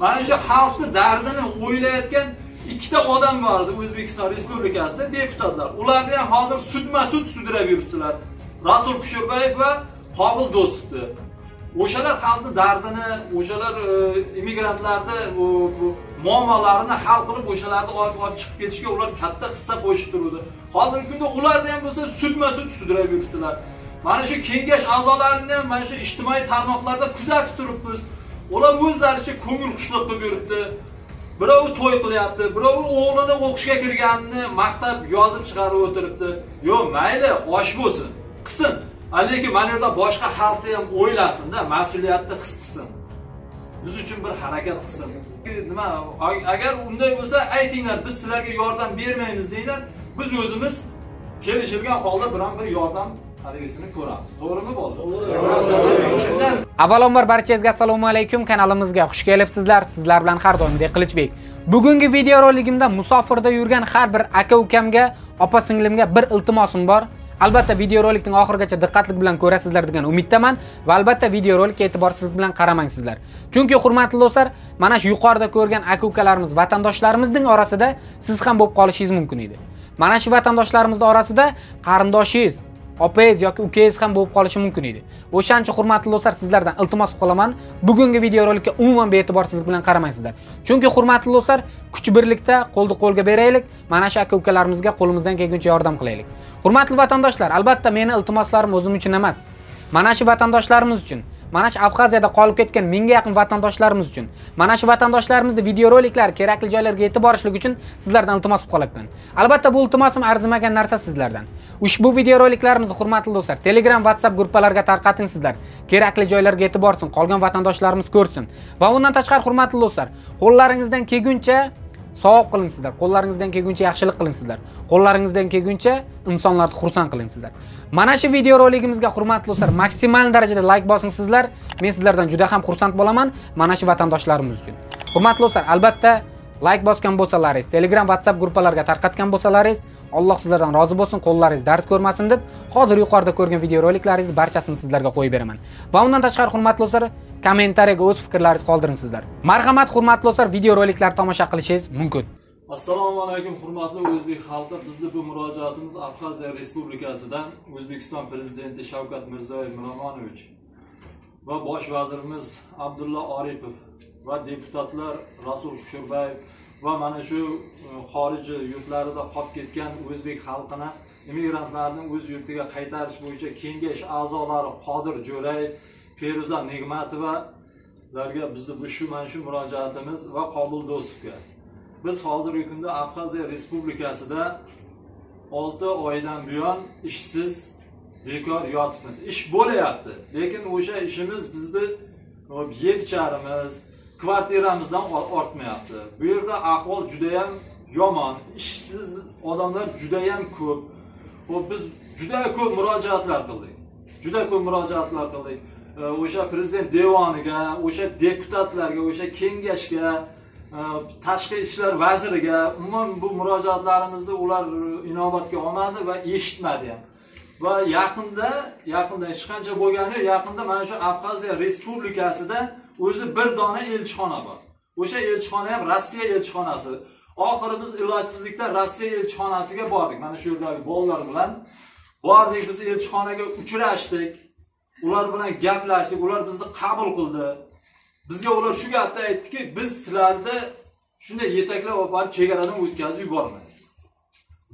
mana shu xalqni dardini o'ylayotgan ikkita odam bor edi o'zbekiston respublikasida deputatlar. Ularni ham hozir sudma sud sudrab yuribsizlar. Rasul kusherbayev va qobil do'stovni o'shalar xalqni dardini o'shalar e, immigrantlarni bu- muammolarini hal qilib o'shalarni olib olib chiqib ketishga ular katta hissa qo'shib turuvdi. Hozirgi kunda ularni ham bo'lsa sudma sud sudrab yuribdilar. Mana shu kengash a'zolarini ham mana shu ijtimoiy tarmoqlarda kuzatib turibmiz. Ular o'zlaricha ko'ngil xushlik ko'ribdi. Yuribdi birovi to'y qilyapti birovi o'g'lini o'qishga kirganini maqtab yozib chiqarib o'tiribdi. Yo'q mayli osh bo'lsin qilsin lekin mana yerda boshqa xalqni ham o'ylasinda mas'uliyatni his qilsin. Biz uchun bir harakat qilsin. Nima agar unday bo'lsa aytinglar biz sizlarga yordam bermaymiz denglar biz o'zimiz kelishilgan holda biron bir yordam haligisini ko'ramiz to'g'rimi Kimdan Avvalambor barchangizga assalomu alaykum kanalimizga xush kelibsizlar. Sizlar bilan har doimdek Qilichbek. Bugungi video roligimda musofirda yurgan har bir aka ukamga, opa singlimga bir iltimosim bor. Albatta video rolikning oxirigacha diqqatli bilan ko'rasizlar degan umiddaman va albatta video rolikka e'tiborsizlik bilan qaramangsizlar. Chunki hurmatli do'stlar, mana shu yuqorida ko'rgan aka ukalarimiz, vatandoshlarimizning orasida siz ham bo'lib qolishingiz mumkin edi. Mana shu vatandoshlarimizning orasida qarindoshingiz, opangiz yoki ukangiz ham bo'lib qolishi mumkin edi. O'shaning uchun hurmatli do'stlar sizlardan iltimos qilaman, bugungi videorolikka umuman be'tiborsizlik bilan qaramaysizlar. Chunki hurmatli do'stlar, kuch birlikda qo'lni qo'lga beraylik, mana shu aka ukalarimizga qo'limizdan kelguncha yordam qilaylik. Hurmatli vatandoshlar, albatta meni iltimoslarim o'zim uchun emas. Mana shu vatandoshlarimiz uchun, mana shu Abxaziyada qolib ketgan mingga yaqin vatandoshlarimiz uchun, mana shu vatandoshlarimizni videoroliklar kerakli joylarga yetib borishlik uchun sizlardan iltimos qilib qolyapman. Albatta bu iltimosim arzimagan narsa sizlardan. Ushbu videoroliklarimizni hurmatli do'stlar, Telegram, WhatsApp guruhlariga tarqating sizlar. Kerakli joylarga yetib borsin, qolgan vatandoshlarimiz ko'rsin. Va undan tashqari hurmatli do'stlar, qo'llaringizdan kelguncha savob qilingsizlar. Qo'llaringizdan kelguncha yaxshilik qilingsizlar. Qo'llaringizdan kelguncha insonlarni xursand qilingsizlar. Mana shu video roligimizga hurmatli do'stlar maksimal darajada layk bosingsizlar men sizlardan juda ham xursand bo'laman. Mana shu vatandoshlarimiz uchun. Hurmatli do'stlar albatta layk bosgan bo'lsalaringiz telegram whatsapp gruppalarga tarqatgan bo'lsalaringiz alloh sizlardan rozi bo'lsin qo'llaringiz dard ko'rmasin deb hozir yuqorida ko'rgan videoroliklaringizni barchasini sizlarga qo'yib beraman. Va undan tashqari hurmatli do'stlar kommentariyaga o'z fikrlaringizni qoldiring sizlar marhamat hurmatli do'stlar videoroliklarni tomosha qilishingiz mumkin. Assalomu alaykum hurmatli o'zbek xalqi. Bizni bu murojaatimiz abxaziya respublikasidan o'zbekiston prezidenti shavkat mirziyoyev miromonovich va bosh vazirimiz abdulla oripov va deputatlar rasul kusherbayev va mana shu e, xorij yurtlarida qolib ketgan o'zbek xalqini immigrantlarni o'z yurtiga qaytarish bo'yicha kengash a'zolari qodir jo'rayev feruza negmatovalarga bizni bu shu mana shu murojaatimiz va qobul do'stovga biz hozirgi kunda abxaziya respublikasida olti oydan buyon ishsiz bekor yotibmiz. Ish bo'layapti lekin o'sha ishimiz bizni e, yeb icharimiz kvartiramizdan ortmayapti. Bu yerda ahvol judayam yomon. Ishsiz odamlar judayam ko'p. Xo'p, biz juda ko'p murojaatlar qildik. Juda ko'p murojaatlar qildik. E, o'sha prezident devoniga o'sha deputatlarga o'sha kengashga e, tashqi ishlar vaziriga umuman bu murojaatlarimizni ular inobatga olmadi va eshitmadi. Ham va yaqinda yaqinda hech qancha bo'lgani yaqinda mana shu abxaziya respublikasida o'zi bir dona elchixona bor. O'sha elchixona ham rossiya elchixonasi. Oxiri biz ilojsizlikdan rossiya elchixonasiga bordik. Mana shu yerdagi bolalar bilan bordik. Biz elchixonaga uchrashdik. Ular bilan gaplashdik. Ular bizni qabul qildi. Bizga ular shu gapni aytdiki biz sizlarni shunday yetaklab olib borib chegaradan o'tkazib yubormaymiz.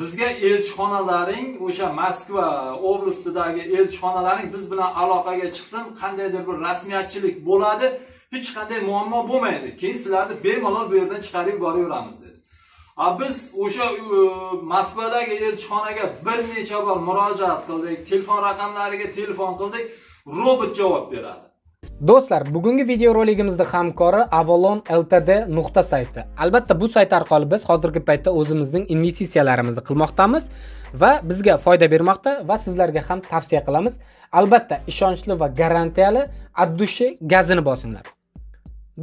Bizga elchixonalaring o'sha moskva oblastidagi elchixonalaring biz bilan aloqaga chiqsin. Qandaydir bir rasmiyatchilik bo'ladi. Hech qanday muammo bo'lmaydi keyin sizlarni bemalol bu yerdan chiqarib yuboraveramiz dedi a biz o'sha e, moskvadagi elchixonaga bir necha bor murojaat qildik telefon raqamlariga telefon qildik robot javob beradi Do'stlar, bugungi videorolikimizda hamkori Avalon Ltd nuqta sayti. Albatta bu sayt orqali biz hozirgi paytda o'zimizning investitsiyalarimizni qilmoqdamiz va bizga foyda bermoqda va sizlarga ham tavsiya qilamiz. Albatta ishonchli va garantiyali addushi gazini bosinglar.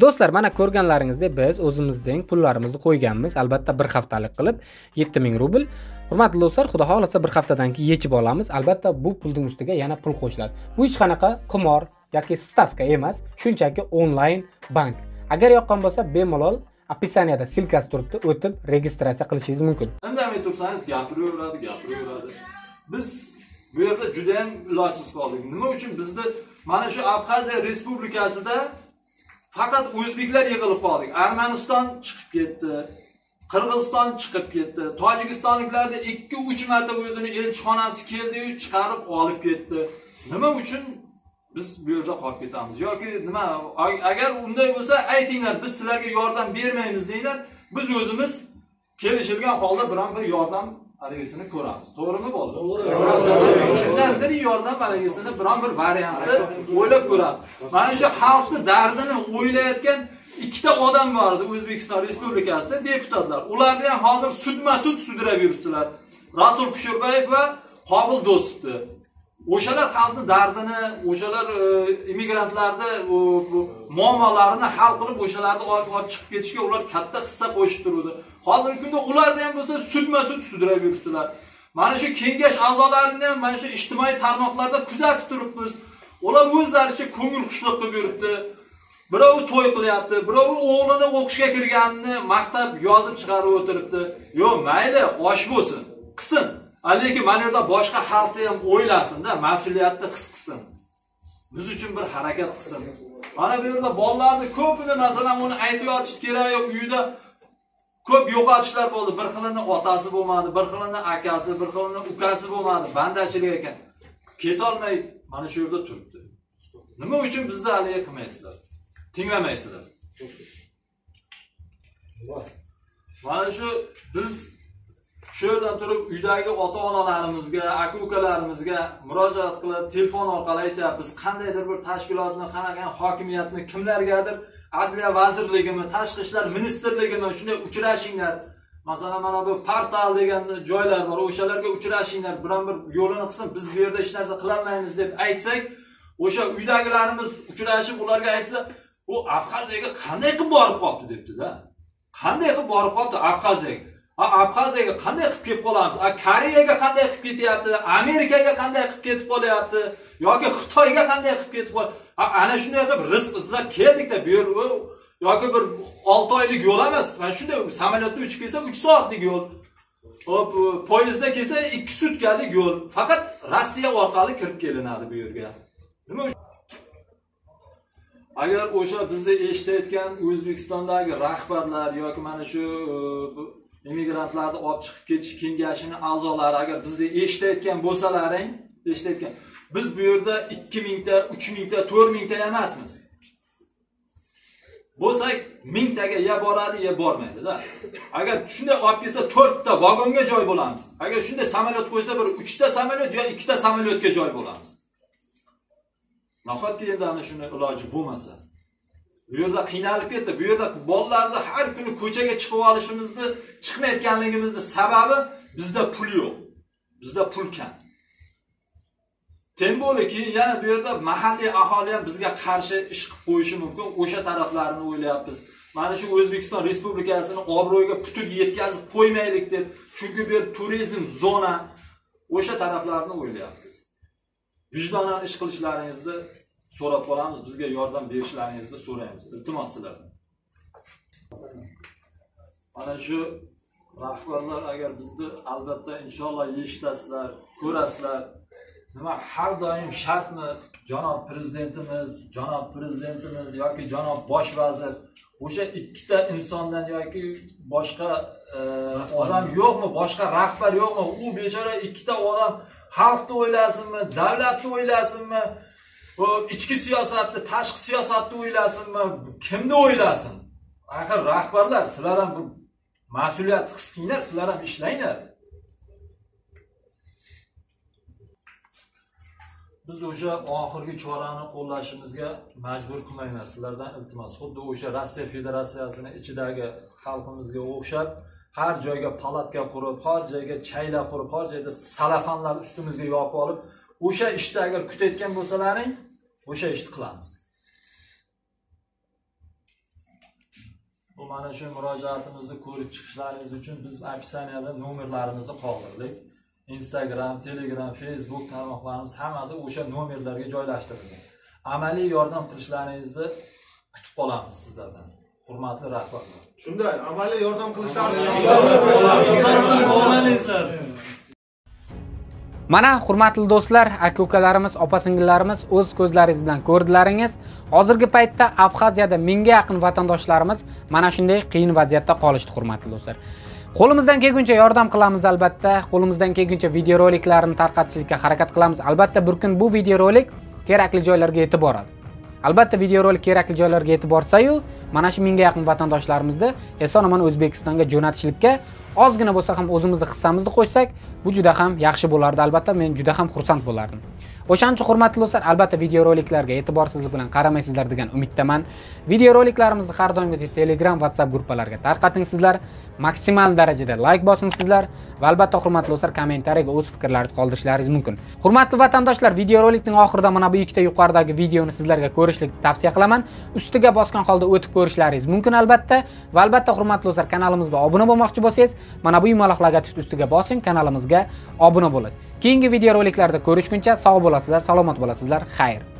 Do'stlar, mana ko'rganlaringizdek biz o'zimizning pullarimizni qo'yganmiz. Albatta bir haftalik qilib 7000 rubl. Hurmatli do'stlar, xudo xolasa bir haftadan keyin yechib olamiz. Albatta bu pulning ustiga yana pul qo'shiladi. Bu hech qanaqa qimor yoki stavka emas, shunchaki onlayn bank. agar yoqqan bo'lsa bemalol описаниеda silkasi turibdi o'tib registratsiya qilishingiz mumkin indamay tursangiz gapiraveradi gapiraveradi biz bu yerda juda yam ilojsiz qoldik nima uchun bizni mana shu abxaziya respublikasida faqat o'zbeklar yig'ilib qoldik. Armaniston chiqib ketdi qirg'iziston chiqib ketdi tojikistonliklarni ikki uch marta o'zini elchixonasi keldiyu chiqarib olib ketdi. Nima uchun biz bu yerda qolib ketamiz? Yoki nima agar unday bo'lsa aytinglar biz sizlarga yordam bermaymiz denglar biz o'zimiz kelishilgan holda biron bir yordam haligisini ko'ramiz. To'g'rimi bo'ldi? Kimdandir yordam haligisini biron bir variantni o'ylab ko'ramiz. Mana shu xalqni dardini o'ylayotgan ikkita odam bor edi o'zbekiston respublikasida deputatlar. Ularni ham hozir sudma sud sudrab yuribdilar rasul kusherbayev va qobil do'stovni o'shalar xalqni dardini o'shalar e, immigrantlarni muammolarini hal qilib o'shalarni olib chiqib ketishga ular katta hissa qo'shib turuvdi hozirgi kunda ularni ham bo'lsa sudma sud sudrab yuribdilar mana shu kengash a'zolarini ham mana shu ijtimoiy tarmoqlarda kuzatib turibmiz. Ular o'zlaricha ko'ngil xushlik qilib yuribdi birovi to'y qilyapti birovi o'g'lini o'qishga kirganini maqtab yozib chiqarib o'tiribdi. Yo'q mayli osh bo'lsin qilsin lekin mana yerda boshqa xalqni ham o'ylasinda mas'uliyatni his qilsin. Biz uchun bir harakat qilsin. Mana bu yerda bolalarni ko'pini masalan uni aytib yotish kerak yo'q. Uyda ko'p yo'qotishlar bo'ldi. Bir xilini otasi bo'lmadi bir xilini akasi bir xilini ukasi bo'lmadi. Bandachilik ekan. Ketolmay mana shu yerda turibdi. Nima uchun bizni haligi qilmaysizlar? Tinglamaysizlar mana shu biz shu yerdan turib uydagi ota onalarimizga aka ukalarimizga murojaat qilib telefon orqali aytyapmiz qandaydir bir tashkilotni qanaqa hokimiyatni kimlargadir adliya vazirligimi tashqi ishlar ministrligimi shunday uchrashinglar. Masalan mana bu portal degan joylar bor o'shalarga uchrashinglar biron bir yo'lini qilsin biz bu yerda hech narsa qilolmaymiz deb aytsak o'sha uydagilarimiz uchrashib ularga aytsa u abxaziyaga qanday qilib borib qolibdi? debdida. Qanday qilib borib qolibdi abxaziyaga? A abxaziyaga qanday qilib kelib qolamiz? A koreyaga qanday qilib ketyapti? Amerikaga qanday qilib ketib qolyapti? Yoki xitoyga qanday qilib ketib qol? Ana shunday qilib rizq izlab keldikda bu yer yoki bir olti oylik yo'l emas. Mana shunday samolyotda uchib kelsa uch soatlik yo'l. Hop poyezdda kelsa ikki sutkalik yo'l. Faqat rossiya orqali kirib kelinadi bu yerga. Nima uchun agar o'sha bizni eshitayotgan o'zbekistondagi rahbarlar yoki mana shu immigrantlarni olib chiqib ketish kengashini a'zolari agar bizni eshitayotgan bo'lsalaring eshitayotgan. Biz bu yerda ikki mingta uch mingta to'rt mingta emasmiz. Bo'lsak mingtaga ya boradi ya bormaydida. Agar shunday olib kelsa to'rtta vagonga joy bo'lamiz. Agar shunday samolyot qo'ysa bir uchta samolyot yo ikkita samolyotga joy bo'lamiz. Nahotki endi ana shuni iloji bo'lmasa? Bu yerda qiynalib ketdi. Bu yerda bolalarni har kuni ko'chaga chiqib olishimizni chiqmayotganligimizni sababi bizda pul yo'q. Bizda pul kam. Tem bo'ldi keyin yana bu yerda mahalliy aholi ham bizga qarshi ish qilib qo'yishi mumkin. O'sha taraflarini o'ylayapmiz. Mana shu o'zbekiston respublikasini obro'yiga putur yetkazib qo'ymaylik deb chunki bu yer turizm zona o'sha taraflarni o'ylayapmiz. Vijdonan ish qilishlaringizni so'rab qolamiz bizga yordam berishlaringizni so'raymiz. Iltimos sizlardan mana shu rahbarlar agar bizni albatta inshaalloh eshitasizlar ko'rasizlar nima har doim shartmi? Janob prezidentimiz janob prezidentimiz yoki janob bosh vazir o'sha ikkita insondan yoki boshqa e, odam yo'qmi boshqa rahbar yo'qmi? U bechora ikkita odam xalqni o'ylasinmi davlatni o'ylasinmi bu ichki siyosatni tashqi siyosatni o'ylasinmi? Kimni o'ylasin? Axir rahbarlar sizlar ham bu mas'uliyat his qilinglar sizlar ham ishlanglar. Biz o'sha oxirgi chorani qo'llashimizga majbur qilmanglar sizlardan iltimos. Xuddi o'sha rossiya federatsiyasini ichidagi xalqimizga o'xshab har joyga palatka qurib har joyga chayla qurib har joyda salafanlar ustimizga yopib olib o'sha ishni agar kutayotgan bo'lsalaring o'sha ishni qilamiz. Bu mana shu murojaatimizni ko'rib chiqishlaringiz uchun biz opisaniyada nomerlarimizni qoldirdik. Instagram telegram facebook tarmoqlarimiz hammasi o'sha nomerlarga joylashtirilgan amaliy yordam qilishlaringizni kutib qolamiz sizlardan. Hurmatli rahbarlar. Shunday amaliy yordam qilishlari Mana hurmatli do'stlar, aka-ukalarimiz, opa-singillarimiz o'z ko'zlaringiz bilan ko'rdilaringiz. Hozirgi paytda Abxaziyada mingga yaqin vatandoshlarimiz mana shunday qiyin vaziyatda qolishdi, hurmatli do'stlar. Qo'limizdan kelguncha yordam qilamiz albatta. Qo'limizdan kelguncha videoroliklarni tarqatishlikka harakat qilamiz. Albatta bir kun bu videorolik kerakli joylarga yetib boradi. Albatta videorolik kerakli joylarga yetib borsa-yu, mana shu mingga yaqin vatandoshlarimizni eson-omon O'zbekistonga jo'natishlikka ozgina bo'lsa ham o'zimizni hissamizni qo'shsak, bu juda ham yaxshi bo'lardi. Albatta men juda ham xursand bo'lardim. O'shaning uchun hurmatli do'stlar, albatta videoroliklarga e'tiborsizlik bilan qaramaysizlar degan umiddaman. Videoroliklarimizni har doimgidek Telegram, WhatsApp guruhlarga tarqating sizlar. Maksimal darajada like bosing sizlar va albatta hurmatli do'stlar kommentariyaga o'z fikrlaringizni qoldirishlaringiz mumkin. Hurmatli vatandoshlar, videorolikning oxirida mana bu ikkita yuqoridagi videoni sizlarga ko'rishlik tavsiya qilaman. Ustiga bosgan holda o'tib ko'rishlaringiz mumkin albatta va albatta hurmatli do'stlar kanalimizga obuna bo'lmoqchi bo'lsangiz, mana bu yumaloq logotipni ustiga bosing, kanalimizga obuna bo'lasiz. Keyingi videoroliklarda ko'rishguncha sog' bo'lasizlar, salomat bo'lasizlar. Xayr.